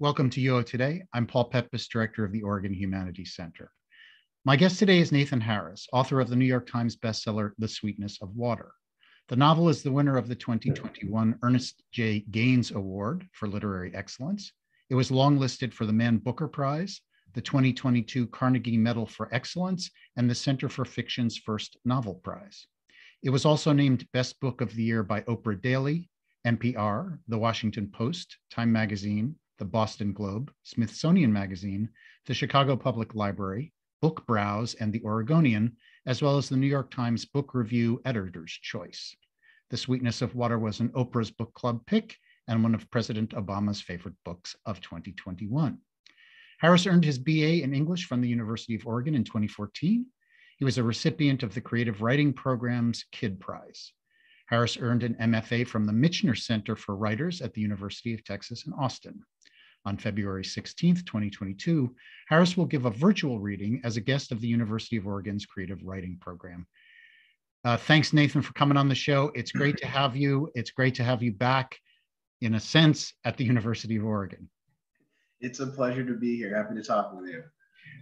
Welcome to UO Today. I'm Paul Peppis, Director of the Oregon Humanities Center. My guest today is Nathan Harris, author of the New York Times bestseller, The Sweetness of Water. The novel is the winner of the 2021 Ernest J. Gaines Award for Literary Excellence. It was longlisted for the Man Booker Prize, the 2022 Carnegie Medal for Excellence, and the Center for Fiction's first novel prize. It was also named Best Book of the Year by Oprah Daily, NPR, The Washington Post, Time Magazine, the Boston Globe, Smithsonian Magazine, the Chicago Public Library, Book Browse, and the Oregonian, as well as the New York Times Book Review Editor's Choice. The Sweetness of Water was an Oprah's Book Club pick and one of President Obama's favorite books of 2021. Harris earned his BA in English from the University of Oregon in 2014. He was a recipient of the Creative Writing Program's Kidd Prize. Harris earned an MFA from the Michener Center for Writers at the University of Texas in Austin. On February 16, 2022, Harris will give a virtual reading as a guest of the University of Oregon's Creative Writing Program. Uh, thanks, Nathan, for coming on the show. It's great to have you. It's great to have you back, in a sense, at the University of Oregon. It's a pleasure to be here. Happy to talk with you.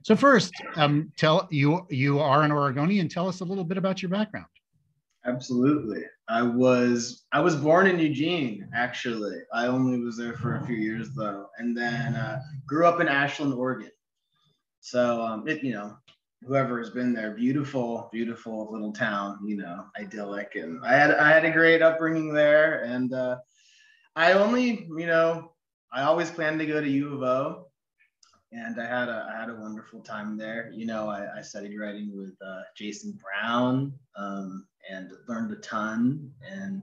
So first, um, tell you you are an Oregonian. Tell us a little bit about your background. Absolutely. I was I was born in Eugene actually. I only was there for a few years though, and then uh, grew up in Ashland, Oregon. So um, it you know whoever has been there, beautiful, beautiful little town, you know, idyllic, and I had I had a great upbringing there, and uh, I only you know I always planned to go to U of O, and I had a I had a wonderful time there. You know, I, I studied writing with uh, Jason Brown. Um, and learned a ton and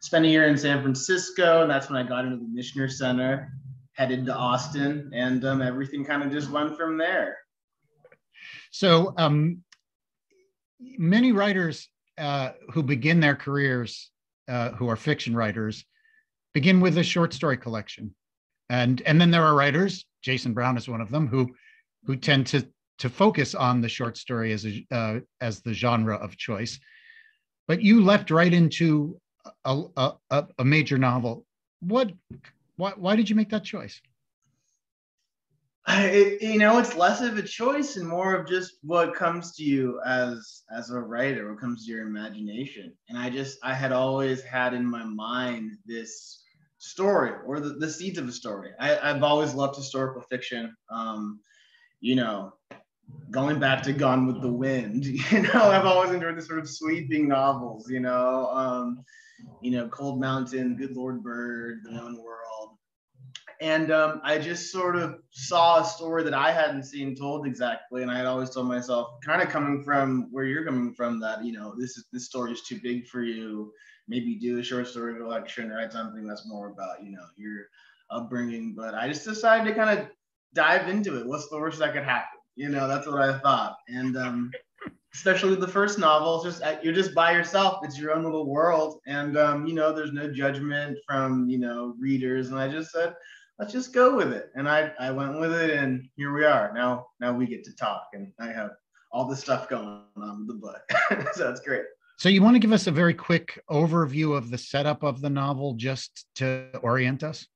spent a year in San Francisco. And that's when I got into the Michener Center, headed to Austin, and um, everything kind of just went from there. So, um, many writers uh, who begin their careers, uh, who are fiction writers, begin with a short story collection. And, and then there are writers, Jason Brown is one of them, who, who tend to, to focus on the short story as, a, uh, as the genre of choice but you leapt right into a, a, a major novel. What, why, why did you make that choice? It, you know, it's less of a choice and more of just what comes to you as as a writer, what comes to your imagination. And I just I had always had in my mind this story or the, the seeds of a story. I, I've always loved historical fiction. Um, you know, going back to Gone with the Wind, you know, I've always enjoyed the sort of sweeping novels, you know, um, you know, Cold Mountain, Good Lord Bird, The Known World. And um, I just sort of saw a story that I hadn't seen told exactly. And I had always told myself, kind of coming from where you're coming from, that, you know, this is this story is too big for you. Maybe do a short story collection, write something that's more about, you know, your upbringing. But I just decided to kind of dive into it. What's the worst that could happen? You know, that's what I thought. And um, especially the first novel, just uh, you're just by yourself. It's your own little world, and um, you know, there's no judgment from you know readers. And I just said, let's just go with it. And I I went with it, and here we are. Now now we get to talk, and I have all this stuff going on with the book, so it's great. So you want to give us a very quick overview of the setup of the novel, just to orient us?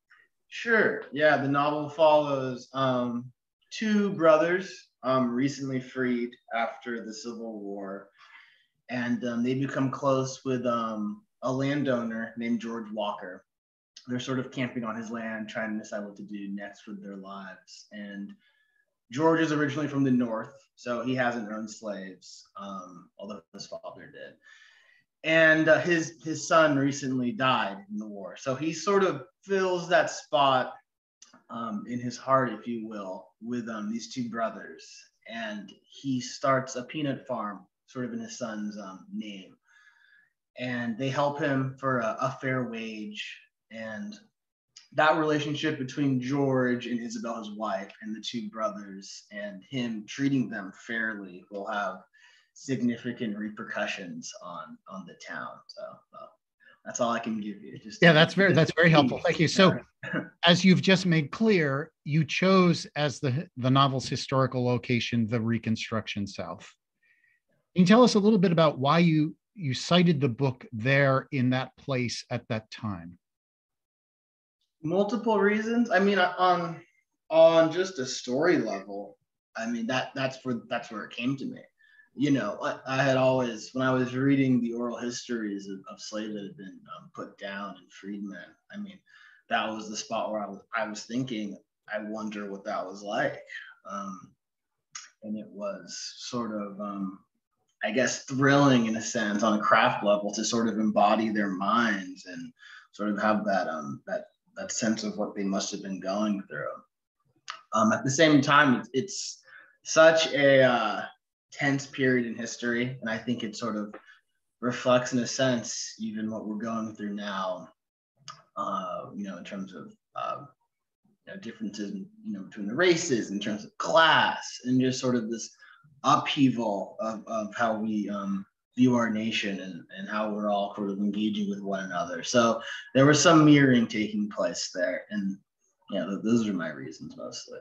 Sure. Yeah, the novel follows um, two brothers um, recently freed after the Civil War, and um, they become close with um, a landowner named George Walker. They're sort of camping on his land, trying to decide what to do next with their lives. And George is originally from the North, so he hasn't owned slaves, um, although his father did. And uh, his his son recently died in the war, so he sort of fills that spot um, in his heart, if you will, with um, these two brothers. And he starts a peanut farm, sort of in his son's um, name. And they help him for a, a fair wage. And that relationship between George and Isabel, his wife, and the two brothers, and him treating them fairly will have significant repercussions on on the town. So uh, that's all I can give you. Just yeah, that's very that's very helpful. Thank you. So, as you've just made clear, you chose as the the novel's historical location the Reconstruction South. Can you tell us a little bit about why you you sited the book there in that place at that time? Multiple reasons. I mean, uh, on on just a story level, I mean that that's where that's where it came to me. You know, I, I had always when I was reading the oral histories of, of slaves that had been um, put down and freedmen. I mean, that was the spot where I was I was thinking, I wonder what that was like. Um, and it was sort of um, I guess thrilling in a sense on a craft level to sort of embody their minds and sort of have that um that that sense of what they must have been going through. Um, at the same time, it's, it's such a uh, tense period in history, and I think it sort of reflects, in a sense, even what we're going through now. Uh, you know, in terms of uh, you know, differences, you know, between the races, in terms of class, and just sort of this upheaval of, of how we um, view our nation and, and how we're all sort of engaging with one another. So there was some mirroring taking place there. And yeah, those are my reasons mostly.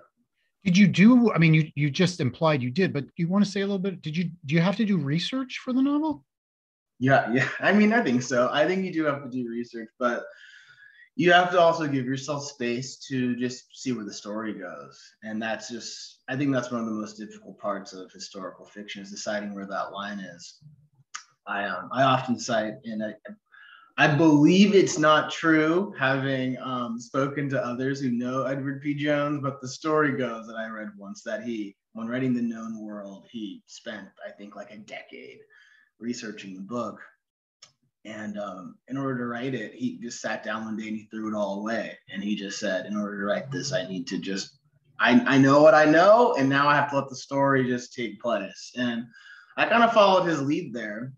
Did you do, I mean, you, you just implied you did, but you want to say a little bit, did you, do you have to do research for the novel? Yeah, yeah. I mean, I think so. I think you do have to do research, but you have to also give yourself space to just see where the story goes and that's just i think that's one of the most difficult parts of historical fiction is deciding where that line is i um, i often cite and I, I believe it's not true having um, spoken to others who know edward p jones but the story goes that i read once that he when writing the known world he spent i think like a decade researching the book and um, in order to write it, he just sat down one day and he threw it all away. And he just said, in order to write this, I need to just, I, I know what I know. And now I have to let the story just take place. And I kind of followed his lead there,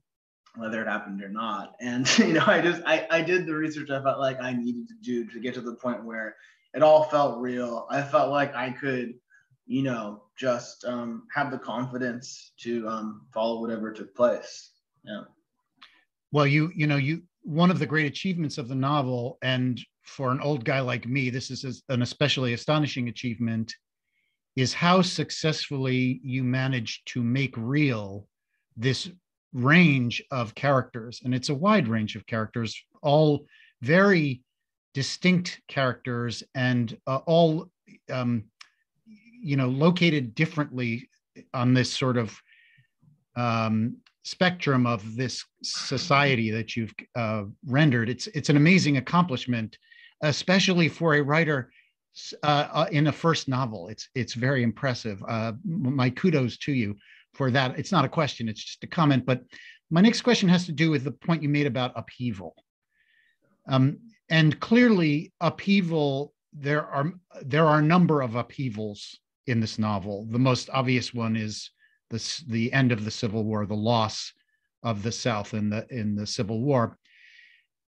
whether it happened or not. And, you know, I just, I, I did the research I felt like I needed to do to get to the point where it all felt real. I felt like I could, you know, just um, have the confidence to um, follow whatever took place. Yeah well you you know you one of the great achievements of the novel and for an old guy like me this is an especially astonishing achievement is how successfully you managed to make real this range of characters and it's a wide range of characters all very distinct characters and uh, all um, you know located differently on this sort of um, spectrum of this society that you've uh, rendered. It's it's an amazing accomplishment, especially for a writer uh, uh, in a first novel. It's it's very impressive. Uh, my kudos to you for that. It's not a question; it's just a comment. But my next question has to do with the point you made about upheaval. Um, and clearly, upheaval. There are there are a number of upheavals in this novel. The most obvious one is the, the end of the Civil War, the loss of the South in the in the Civil War.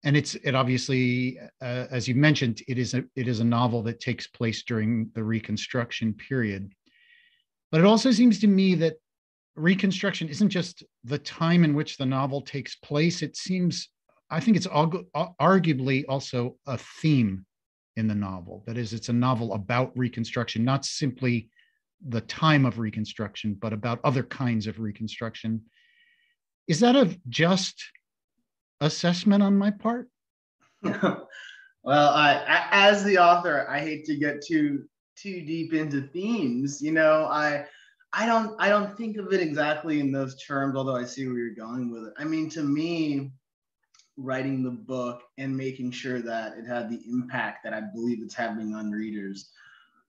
And it's it obviously, uh, as you mentioned, it is a it is a novel that takes place during the Reconstruction period. But it also seems to me that Reconstruction isn't just the time in which the novel takes place. It seems, I think it's arguably also a theme in the novel. That is, it's a novel about Reconstruction, not simply the time of Reconstruction, but about other kinds of Reconstruction. Is that a just assessment on my part? well, I, as the author, I hate to get too too deep into themes. You know, I I don't I don't think of it exactly in those terms, although I see where you're going with it. I mean, to me, writing the book and making sure that it had the impact that I believe it's having on readers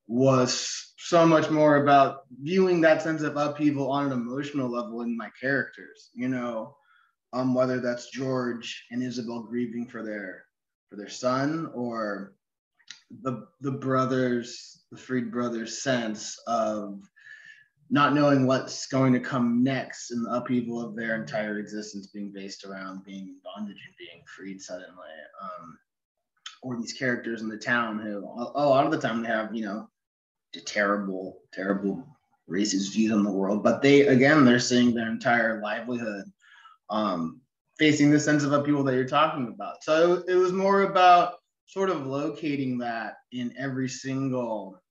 was so much more about viewing that sense of upheaval on an emotional level in my characters you know um, whether that's george and isabel grieving for their for their son or the the brothers the freed brothers sense of not knowing what's going to come next in the upheaval of their entire existence being based around being in bondage and being freed suddenly um, or these characters in the town who a lot of the time they have you know terrible, terrible racist views on the world. But they, again, they're seeing their entire livelihood um, facing the sense of people that you're talking about. So it was more about sort of locating that in every single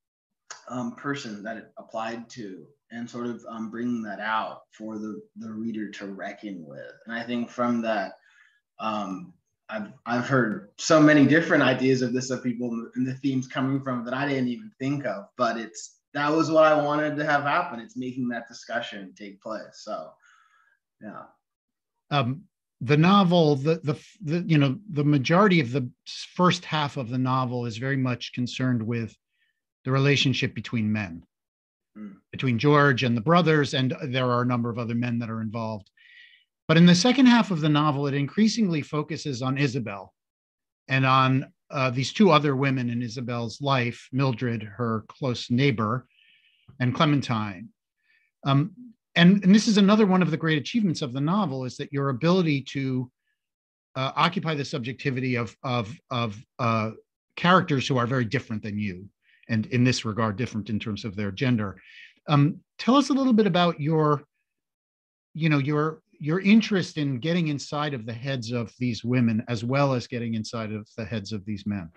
um, person that it applied to and sort of um, bringing that out for the, the reader to reckon with. And I think from that, um, I've I've heard so many different ideas of this of people and the themes coming from that I didn't even think of. But it's that was what I wanted to have happen. It's making that discussion take place. So, yeah. Um, the novel, the, the the you know the majority of the first half of the novel is very much concerned with the relationship between men, mm. between George and the brothers, and there are a number of other men that are involved. But in the second half of the novel, it increasingly focuses on Isabel and on uh, these two other women in Isabel's life Mildred, her close neighbor, and Clementine. Um, and, and this is another one of the great achievements of the novel is that your ability to uh, occupy the subjectivity of, of, of uh, characters who are very different than you, and in this regard, different in terms of their gender. Um, tell us a little bit about your, you know, your your interest in getting inside of the heads of these women as well as getting inside of the heads of these men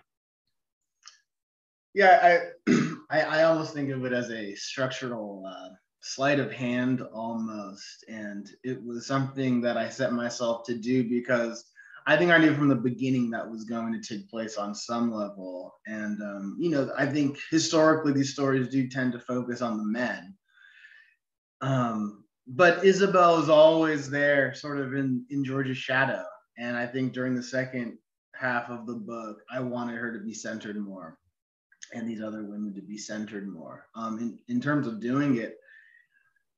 yeah i i, I almost think of it as a structural uh, sleight of hand almost and it was something that i set myself to do because i think i knew from the beginning that was going to take place on some level and um, you know i think historically these stories do tend to focus on the men um, but Isabel is always there, sort of in in George's shadow. And I think during the second half of the book, I wanted her to be centered more, and these other women to be centered more. Um, in in terms of doing it,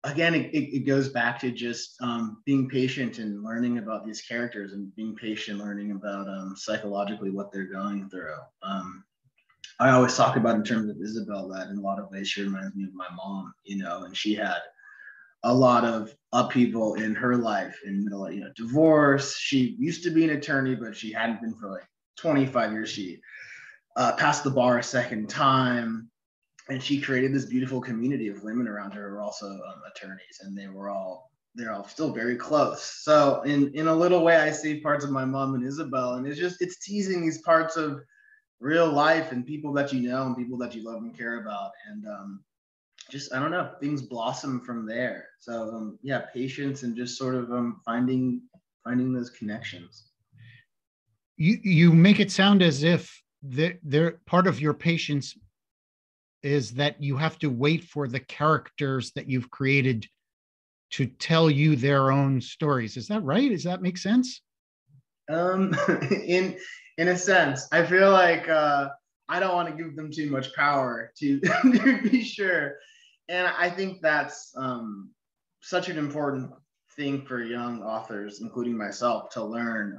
again, it, it, goes back to just um, being patient and learning about these characters and being patient, learning about um, psychologically what they're going through. Um, I always talk about in terms of Isabel that in a lot of ways she reminds me of my mom, you know, and she had a lot of upheaval in her life in middle you know divorce. She used to be an attorney but she hadn't been for like 25 years. She uh, passed the bar a second time and she created this beautiful community of women around her who were also um, attorneys and they were all they're all still very close so in in a little way i see parts of my mom and isabel and it's just it's teasing these parts of real life and people that you know and people that you love and care about and um, just I don't know, things blossom from there. So um, yeah, patience and just sort of um, finding finding those connections. You you make it sound as if they're, they're part of your patience is that you have to wait for the characters that you've created to tell you their own stories. Is that right? Does that make sense? Um, in in a sense, I feel like uh, I don't want to give them too much power to, to be sure and I think that's um, such an important thing for young authors, including myself, to learn.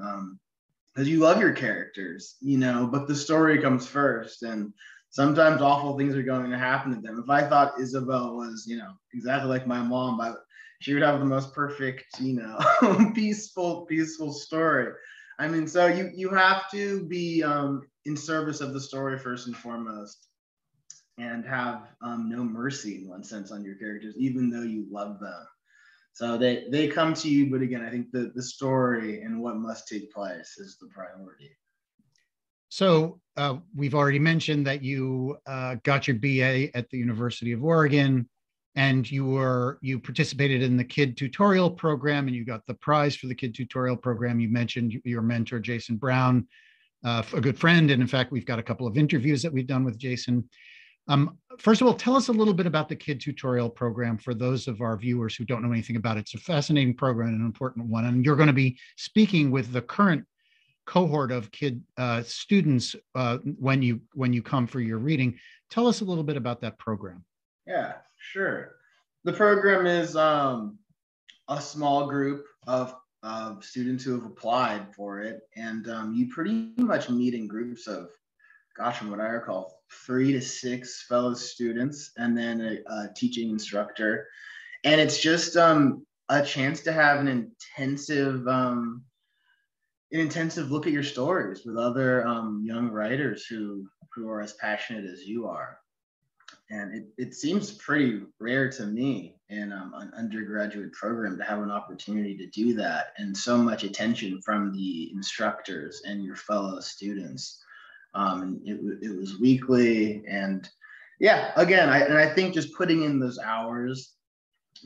Because um, you love your characters, you know, but the story comes first, and sometimes awful things are going to happen to them. If I thought Isabel was, you know, exactly like my mom, I, she would have the most perfect, you know, peaceful, peaceful story. I mean, so you you have to be um, in service of the story first and foremost and have um, no mercy in one sense on your characters, even though you love them. So they they come to you, but again, I think the the story and what must take place is the priority. So uh, we've already mentioned that you uh, got your BA at the University of Oregon, and you were you participated in the Kidd Tutorial program, and you got the prize for the Kidd Tutorial program. You mentioned your mentor Jason Brown, uh, a good friend, and in fact, we've got a couple of interviews that we've done with Jason. Um, first of all, tell us a little bit about the Kidd Tutorial program for those of our viewers who don't know anything about it. It's a fascinating program and an important one. And you're going to be speaking with the current cohort of Kidd uh, students uh, when you when you come for your reading. Tell us a little bit about that program. Yeah, sure. The program is um, a small group of of students who have applied for it, and um, you pretty much meet in groups of, gosh, from what I recall, three to six fellow students and then a, a teaching instructor. And it's just um, a chance to have an intensive um, an intensive look at your stories with other um, young writers who who are as passionate as you are. And it, it seems pretty rare to me in um, an undergraduate program to have an opportunity to do that and so much attention from the instructors and your fellow students. Um, it, it was weekly. And yeah, again, I, and I think just putting in those hours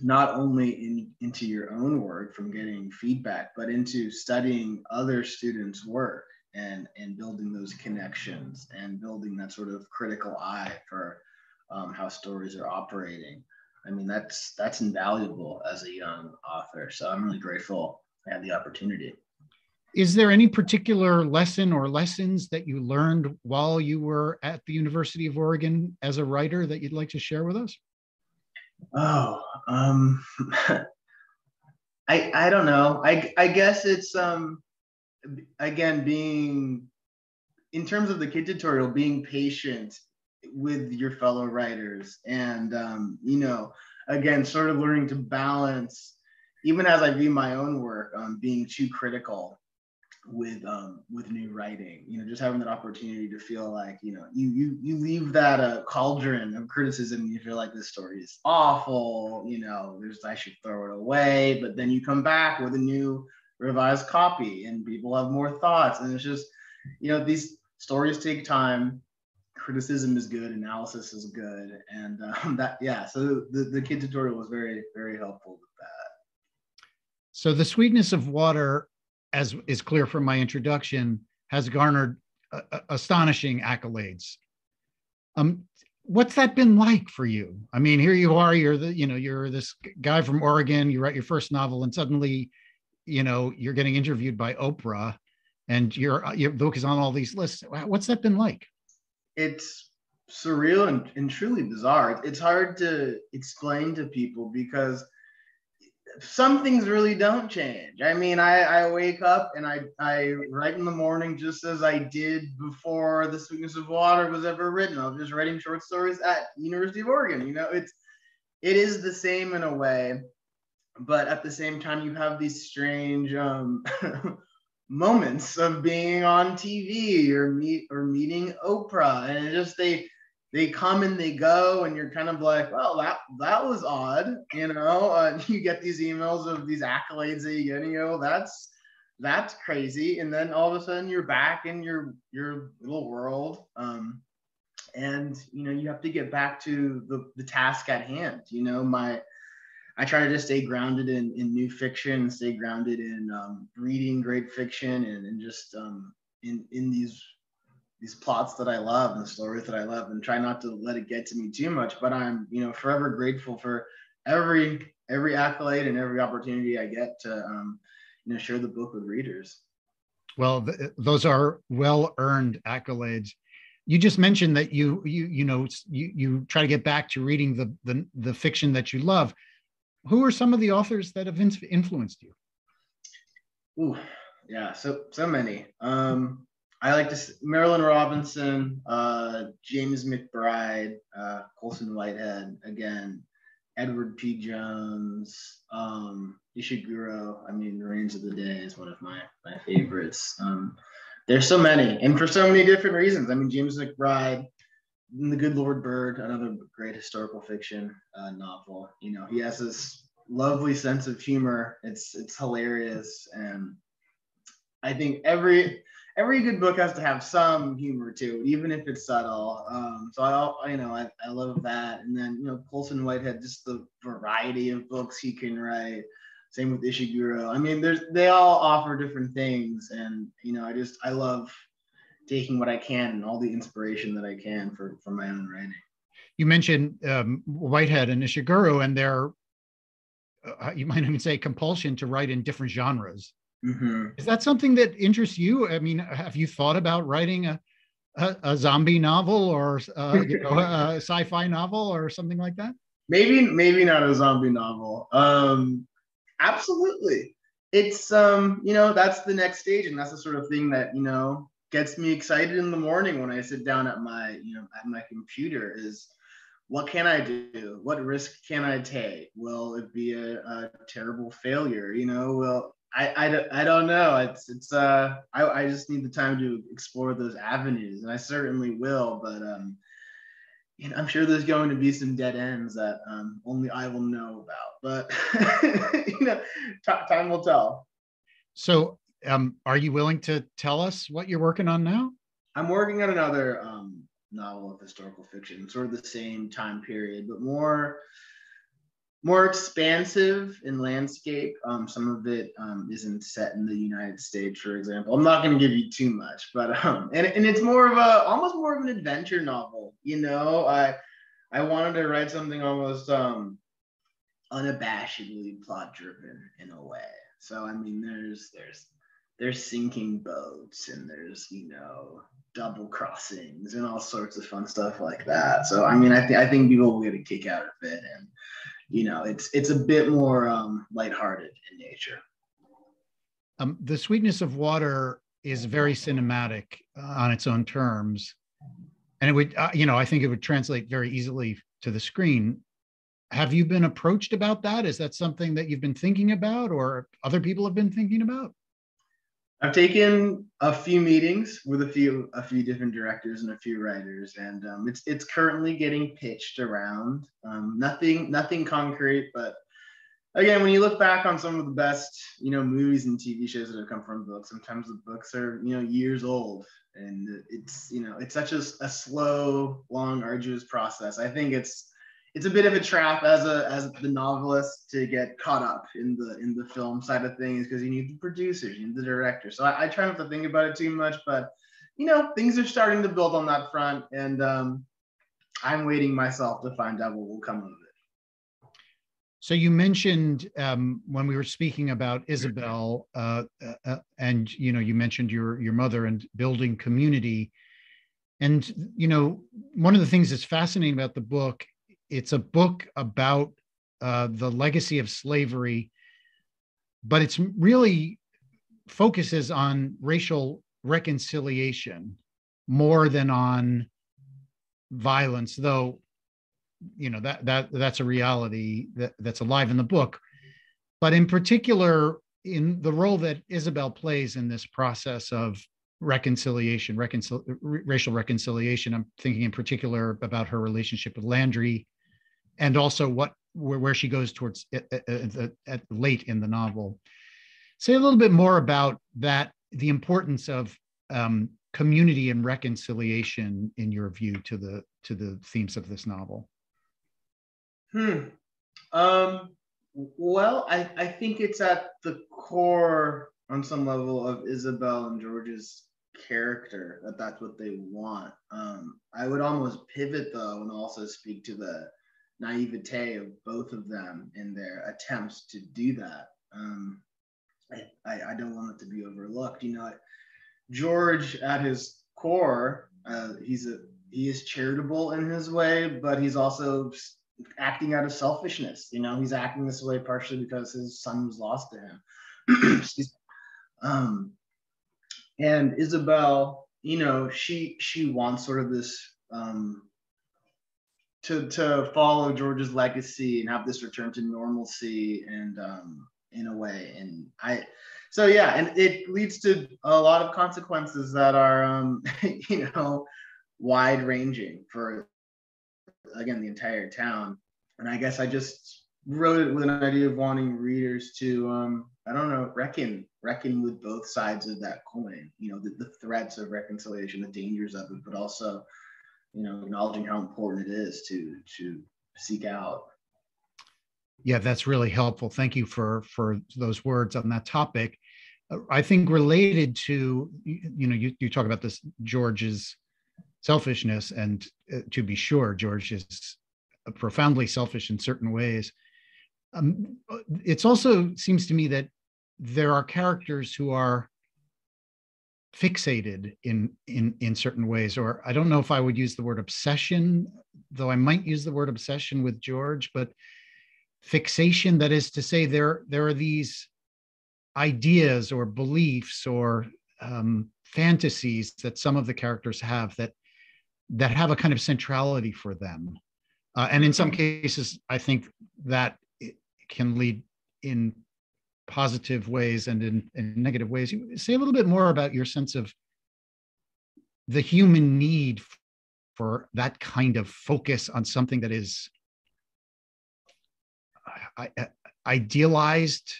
not only in, into your own work from getting feedback, but into studying other students' work and, and building those connections and building that sort of critical eye for um, how stories are operating. I mean, that's that's invaluable as a young author. So I'm really grateful I had the opportunity. Is there any particular lesson or lessons that you learned while you were at the University of Oregon as a writer that you'd like to share with us? Oh, um, I I don't know. I I guess it's um again being in terms of the Kidd tutorial, being patient with your fellow writers, and um, you know, again, sort of learning to balance, even as I view my own work, um, being too critical with um with new writing you know just having that opportunity to feel like you know you you you leave that uh, cauldron of criticism you feel like this story is awful you know there's i should throw it away but then you come back with a new revised copy and people have more thoughts. And it's just you know these stories take time criticism is good analysis is good and um, that yeah so the, the Kidd tutorial was very very helpful with that. So the sweetness of water as is clear from my introduction, has garnered uh, astonishing accolades. Um, what's that been like for you? I mean, here you are, you're the, you know, you're this guy from Oregon, you write your first novel, and suddenly, you know, you're getting interviewed by Oprah, and your uh, your book is on all these lists. What's that been like? It's surreal and, and truly bizarre. It's hard to explain to people because some things really don't change. I mean, I, I wake up and I, I write in the morning just as I did before The Sweetness of Water was ever written. I was just writing short stories at University of Oregon. You know, it's it is the same in a way, but at the same time, you have these strange um, moments of being on TV or meet or meeting Oprah, and just they they come and they go and you're kind of like well that that was odd you know? Uh, you get these emails of these accolades that you get and you go that's that's crazy. And then all of a sudden you're back in your your little world um, and you know you have to get back to the, the task at hand you know? My i try to just stay grounded in, in new fiction stay grounded in um, reading great fiction and, and just um, in in these these plots that I love and the stories that I love and try not to let it get to me too much. But I'm, you know, forever grateful for every every accolade and every opportunity I get to, um, you know, share the book with readers. Well, th- those are well earned accolades. You just mentioned that you you you know you you try to get back to reading the the, the fiction that you love. Who are some of the authors that have influenced you? Ooh, yeah, so so many. Um, I like to Marilynne Robinson, uh, James McBride, uh, Colson Whitehead again, Edward P. Jones, um, Ishiguro. I mean, Remains of the Day is one of my my favorites. Um, there's so many, and for so many different reasons. I mean, James McBride, The Good Lord Bird, another great historical fiction uh, novel. You know, he has this lovely sense of humor. It's it's hilarious, and I think every every good book has to have some humor to it, even if it's subtle. Um, so I, you know, I, I love that. And then, you know, Colson Whitehead, just the variety of books he can write. Same with Ishiguro. I mean, there's they all offer different things, and you know, I just I love taking what I can and all the inspiration that I can for for my own writing. You mentioned um, Whitehead and Ishiguro, and their uh, you might even say compulsion to write in different genres. Mm-hmm. Is that something that interests you? I mean, have you thought about writing a a, a zombie novel or uh, you know, a sci-fi novel or something like that? Maybe, maybe not a zombie novel. Um, absolutely, it's um, you know, that's the next stage, and that's the sort of thing that you know gets me excited in the morning when I sit down at my you know at my computer. Is what can I do? What risk can I take? Will it be a, a terrible failure? You know, will I, I, I don't know. It's it's uh I, I just need the time to explore those avenues, and I certainly will. But um, you know, I'm sure there's going to be some dead ends that um, only I will know about. But you know, t- time will tell. So, um, are you willing to tell us what you're working on now? I'm working on another um, novel of historical fiction, sort of the same time period, but more more expansive in landscape. Um, some of it um, isn't set in the United States, for example. I'm not going to give you too much, but um, and and it's more of a almost more of an adventure novel. You know, I I wanted to write something almost um unabashedly plot driven in a way. So I mean, there's there's there's sinking boats and there's you know double crossings and all sorts of fun stuff like that. So I mean, I think I think people will get a kick out of it, and you know, it's it's a bit more um, lighthearted in nature. Um, the sweetness of water is very cinematic uh, on its own terms, and it would, uh, you know, I think it would translate very easily to the screen. Have you been approached about that? Is that something that you've been thinking about, or other people have been thinking about? I've taken a few meetings with a few a few different directors and a few writers, and um, it's it's currently getting pitched around. Um, nothing nothing concrete, but again, when you look back on some of the best you know movies and TV shows that have come from books, sometimes the books are you know years old, and it's you know it's such a, a slow, long, arduous process. I think it's it's a bit of a trap as a as the novelist to get caught up in the in the film side of things because you need the producers, you need the director. So I, I, try not to think about it too much, but you know things are starting to build on that front, and um, I'm waiting myself to find out what will come of it. So you mentioned um, when we were speaking about Isabel, uh, uh, uh and you know you mentioned your your mother and building community, and you know one of the things that's fascinating about the book it's a book about uh, the legacy of slavery, but it's really focuses on racial reconciliation more than on violence, though you know that that that's a reality that, that's alive in the book. But in particular, in the role that Isabel plays in this process of reconciliation, reconcil- racial reconciliation, I'm thinking in particular about her relationship with Landry and also what where, where she goes towards at, at, at late in the novel. Say a little bit more about that, the importance of um, community and reconciliation in your view to the to the themes of this novel. Hmm. Um, well, I, I think it's at the core on some level of Isabel and George's character that that's what they want. Um, I would almost pivot though and also speak to the naivete of both of them in their attempts to do that. Um, I, I, don't want it to be overlooked. You know, George at his core, uh, he's a he is charitable in his way, but he's also acting out of selfishness. You know, he's acting this way partially because his son was lost to him. um, and Isabel, you know, she she wants sort of this um, to to follow George's legacy and have this return to normalcy and um, in a way. And I, so yeah, and it leads to a lot of consequences that are, um, you know, wide ranging for again the entire town. And I guess I just wrote it with an idea of wanting readers to, um, I don't know, reckon reckon with both sides of that coin. You know, the, the threats of reconciliation, the dangers of it, but also you know acknowledging how important it is to to seek out. Yeah that's really helpful. Thank you for for those words on that topic. Uh, i think related to you know you, you talk about this george's selfishness and uh, to be sure george is profoundly selfish in certain ways. Um, it's also seems to me that there are characters who are fixated in in in certain ways or i don't know if i would use the word obsession though i might use the word obsession with george but fixation that is to say there there are these ideas or beliefs or um, fantasies that some of the characters have that that have a kind of centrality for them uh, and in some mm-hmm. cases i think that can lead in positive ways and in, in negative ways. Say a little bit more about your sense of the human need for that kind of focus on something that is idealized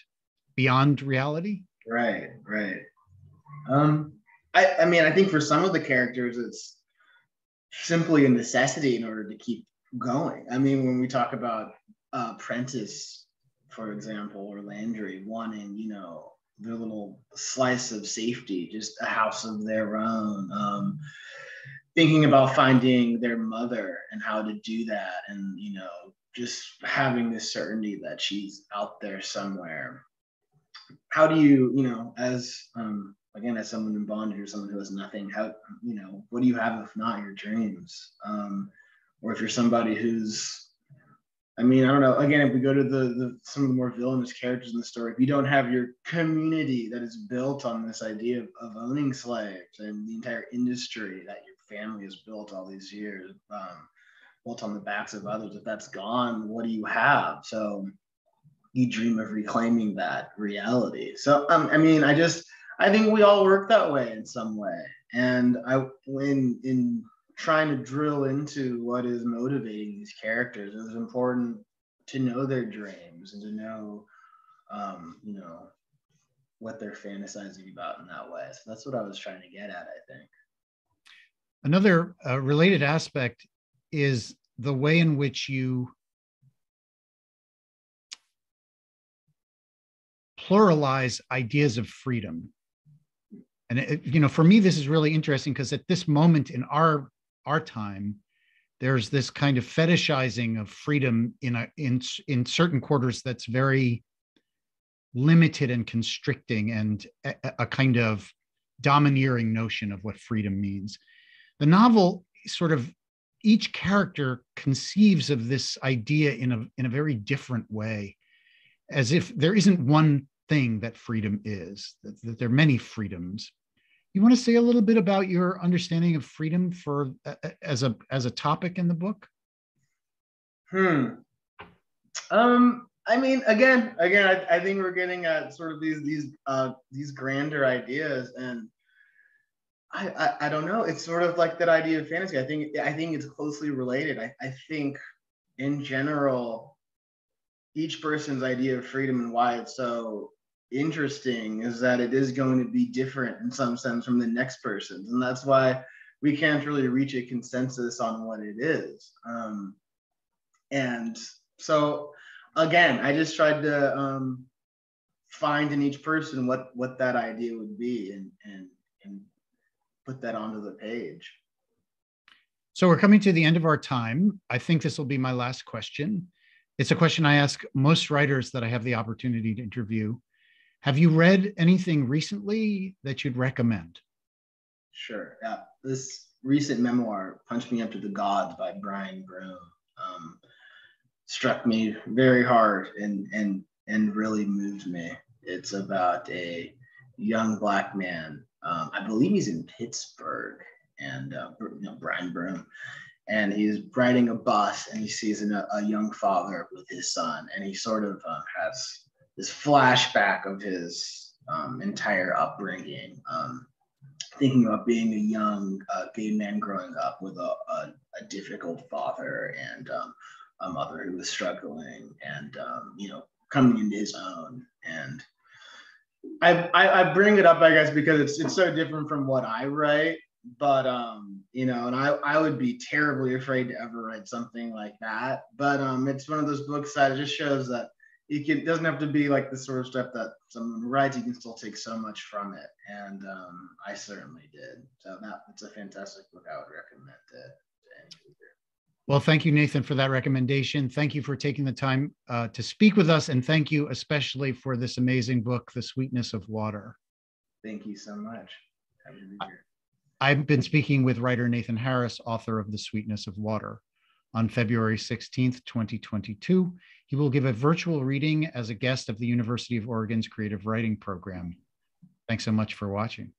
beyond reality. Right, right. Um, I, I mean, I think for some of the characters, it's simply a necessity in order to keep going. I mean, when we talk about uh, Prentice, for example, or Landry wanting, you know, their little slice of safety, just a house of their own. Um, thinking about finding their mother and how to do that, and you know, just having this certainty that she's out there somewhere. How do you, you know, as um, again, as someone in bondage or someone who has nothing, how, you know, what do you have if not your dreams? Um, or if you're somebody who's I mean, I don't know. Again, if we go to the, the some of the more villainous characters in the story, if you don't have your community that is built on this idea of, of owning slaves and the entire industry that your family has built all these years, um, built on the backs of others, if that's gone, what do you have? So you dream of reclaiming that reality. So um, I mean, I just I think we all work that way in some way. And I when in trying to drill into what is motivating these characters. It's important to know their dreams and to know, um, you know, what they're fantasizing about in that way. So that's what I was trying to get at, I think. Another uh, related aspect is the way in which you pluralize ideas of freedom. And it, you know, for me, this is really interesting because at this moment in our our time, there's this kind of fetishizing of freedom in a in in certain quarters that's very limited and constricting and a, a kind of domineering notion of what freedom means. The novel sort of each character conceives of this idea in a in a very different way, as if there isn't one thing that freedom is, that, that there are many freedoms you want to say a little bit about your understanding of freedom for as a as a topic in the book? Hmm. Um i mean again again I, I, think we're getting at sort of these these uh these grander ideas and I, I, I don't know. It's sort of like that idea of fantasy. I think i think it's closely related. I, I think in general each person's idea of freedom and why it's so interesting is that it is going to be different in some sense from the next person's. And that's why we can't really reach a consensus on what it is. Um, and so, again, I just tried to um, find in each person what what that idea would be and and and put that onto the page. So we're coming to the end of our time. I think this will be my last question. It's a question I ask most writers that I have the opportunity to interview. Have you read anything recently that you'd recommend? Sure. Yeah. This recent memoir, Punch Me Up to the Gods by Brian Broome, um, struck me very hard and, and, and really moved me. It's about a young black man. Um, I believe he's in Pittsburgh, and uh, you know, Brian Broome. And he's riding a bus and he sees a, a young father with his son, and he sort of um, has this flashback of his um, entire upbringing, um, thinking about being a young uh, gay man growing up with a, a, a difficult father and um, a mother who was struggling, and um, you know, coming into his own. And I, I, I bring it up, I guess, because it's it's so different from what I write but um you know and i i would be terribly afraid to ever write something like that but um it's one of those books that just shows that it, can, it doesn't have to be like the sort of stuff that someone writes. You can still take so much from it, and um, I certainly did. So that it's a fantastic book. I would recommend it to any reader. Well, thank you, Nathan, for that recommendation. Thank you for taking the time uh, to speak with us, and thank you especially for this amazing book, The Sweetness of Water. Thank you so much. Happy to be here. I've been speaking with writer Nathan Harris, author of The Sweetness of Water. On February 16th, 2022, he will give a virtual reading as a guest of the University of Oregon's Creative Writing Program. Thanks so much for watching.